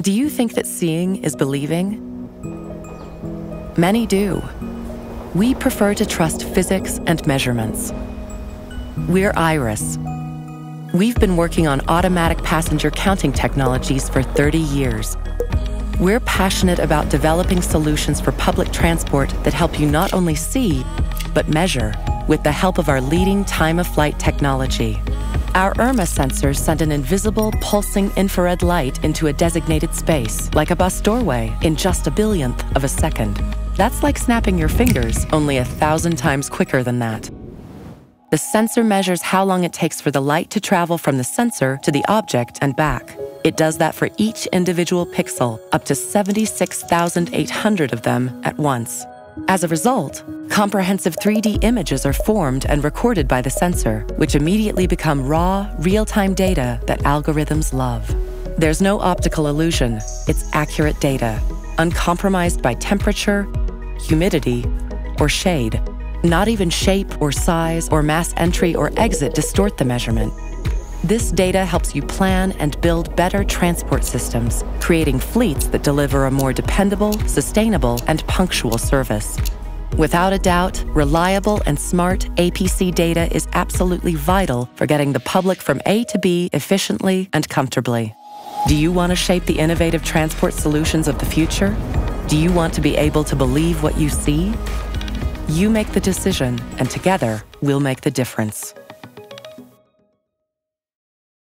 Do you think that seeing is believing? Many do. We prefer to trust physics and measurements. We're Iris. We've been working on automatic passenger counting technologies for 30 years. We're passionate about developing solutions for public transport that help you not only see, but measure with the help of our leading time of flight technology. Our IRMA sensors send an invisible, pulsing infrared light into a designated space, like a bus doorway, in just a billionth of a second. That's like snapping your fingers, only a thousand times quicker than that. The sensor measures how long it takes for the light to travel from the sensor to the object and back. It does that for each individual pixel, up to 76,800 of them at once. As a result, comprehensive 3D images are formed and recorded by the sensor, which immediately become raw, real-time data that algorithms love. There's no optical illusion, it's accurate data, uncompromised by temperature, humidity, or shade. Not even shape or size or mass entry or exit distort the measurement. This data helps you plan and build better transport systems, creating fleets that deliver a more dependable, sustainable, and punctual service. Without a doubt, reliable and smart APC data is absolutely vital for getting the public from A to B efficiently and comfortably. Do you want to shape the innovative transport solutions of the future? Do you want to be able to believe what you see? You make the decision, and together, we'll make the difference.